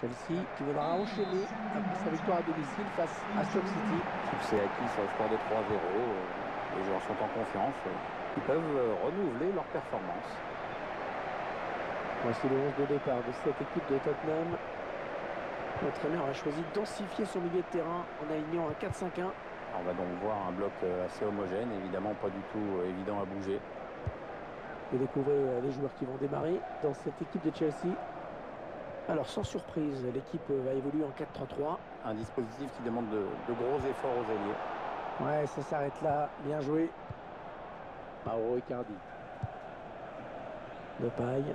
Chelsea qui voudra enchaîner sa victoire à domicile face à Stoke City. C'est acquis sur le score de 3-0. Les joueurs sont en confiance. Ils peuvent renouveler leur performance. Voici le 11 de départ de cette équipe de Tottenham. L'entraîneur a choisi de densifier son milieu de terrain en alignant un 4-5-1. On va donc voir un bloc assez homogène, évidemment pas du tout évident à bouger. Vous découvrez les joueurs qui vont démarrer dans cette équipe de Chelsea. Alors sans surprise, l'équipe va évoluer en 4-3-3. Un dispositif qui demande de, de, gros efforts aux alliés. Ouais, ça s'arrête là. Bien joué. Mauro Icardi. De paille.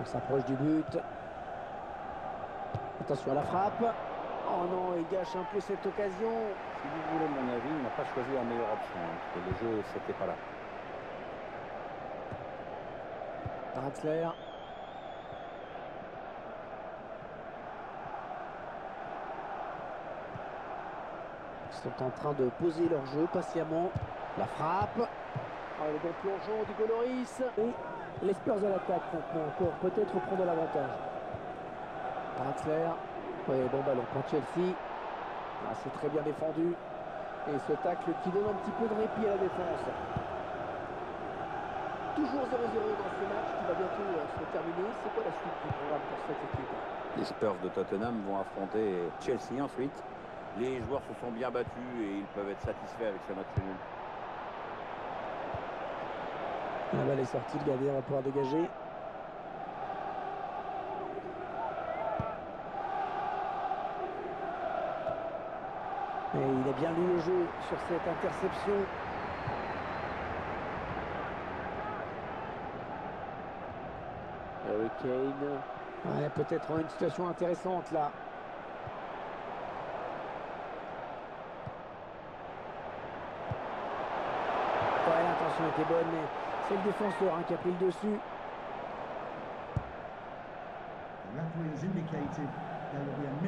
On s'approche du but. Attention à la frappe. Oh non, il gâche un peu cette occasion. Si vous voulez mon avis, il n'a pas choisi la meilleure option. Parce que le jeu, c'était pas là. Ils sont en train de poser leur jeu patiemment. La frappe. Le bon plongeon du Goloris. Et les Spurs à l'attaque maintenant encore peut-être prendre l'avantage. Draxler. Oui, bon ballon pour Chelsea. Ah, C'est très bien défendu. Et ce tacle qui donne un petit peu de répit à la défense. Toujours 0-0 dans ce match qui va bientôt euh, se terminer. C'est quoi la suite du programme pour cette équipe? Les Spurs de Tottenham vont affronter Chelsea ensuite. Les joueurs se sont bien battus et ils peuvent être satisfaits avec ce match nul. La balle est sortie, le gardien va pouvoir dégager. Et il a bien lu le jeu sur cette interception. Kane. Ouais, peut-être une situation intéressante là. Ouais, l'intention était bonne, mais c'est le défenseur hein, qui a pris le dessus.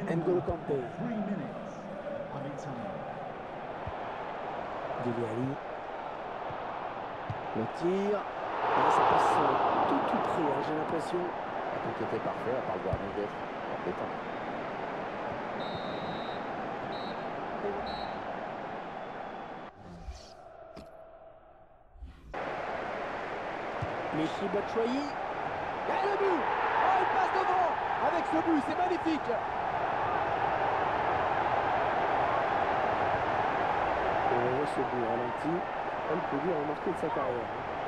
N'Golo Kanté. Dele Ali. Le tir. Ouais, ça passe tout tout près, hein, j'ai l'impression. Tout était parfait, à part le dernier geste. Michi Batshuayi. Et le but Oh, il passe devant Avec ce but, c'est magnifique Et on voit ce but ralenti. Elle peut dire remarquer de sa carrière.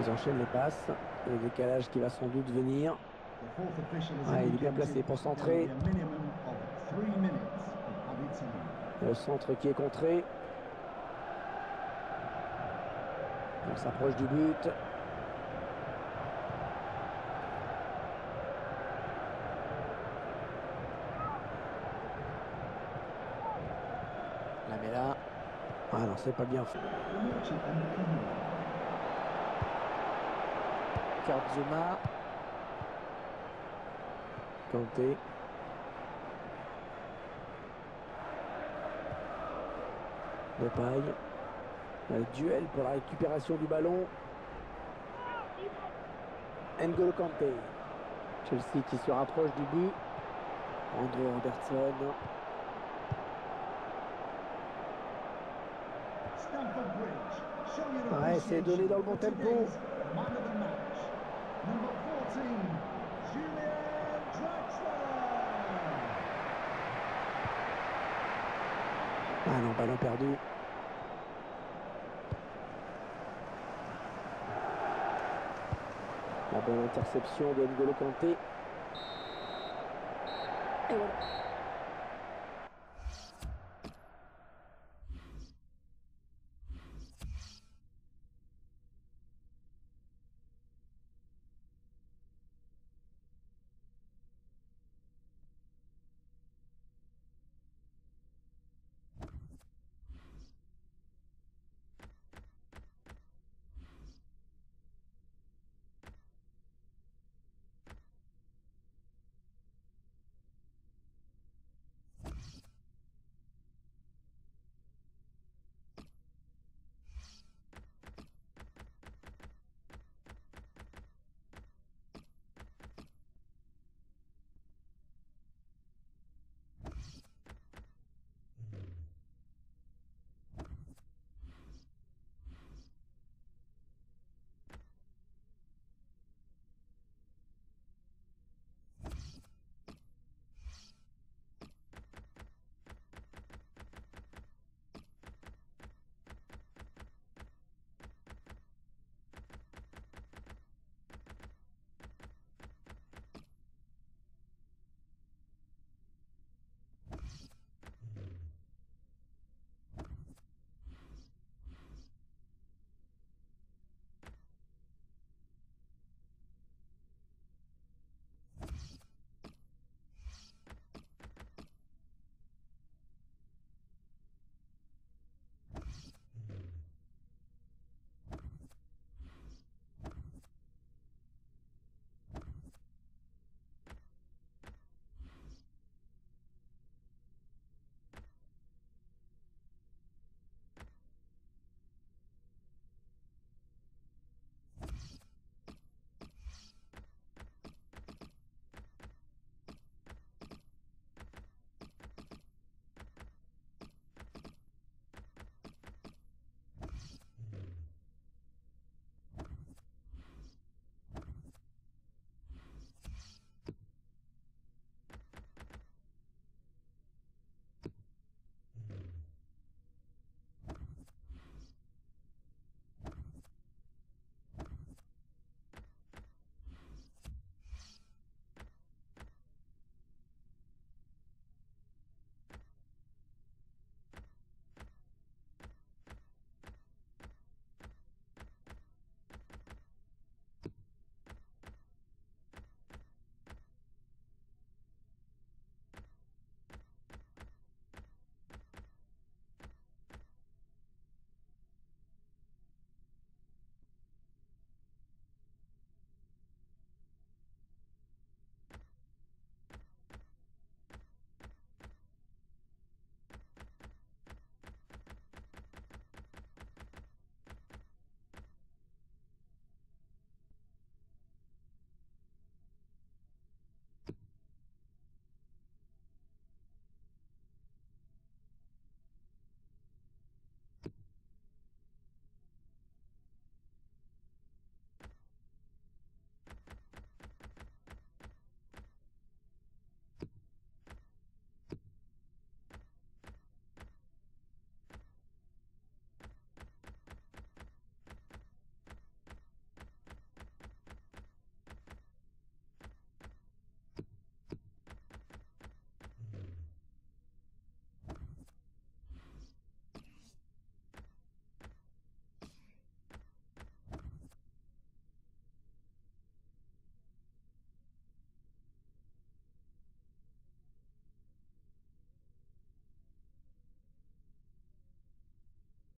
Ils enchaînent les passes. Le décalage qui va sans doute venir. Ouais, il est bien placé pour centrer. Le centre qui est contré. On s'approche du but. Là. Ah non, c'est pas bien fait. Karzuma. Kanté. De paille. Un duel pour la récupération du ballon. N'Golo Kanté. Chelsea qui se rapproche du but. Andrew Robertson. Ouais, c'est donné dans le bon tempo. Ah non, ballon perdu. La bonne interception de N'Golo Kanté. Et voilà.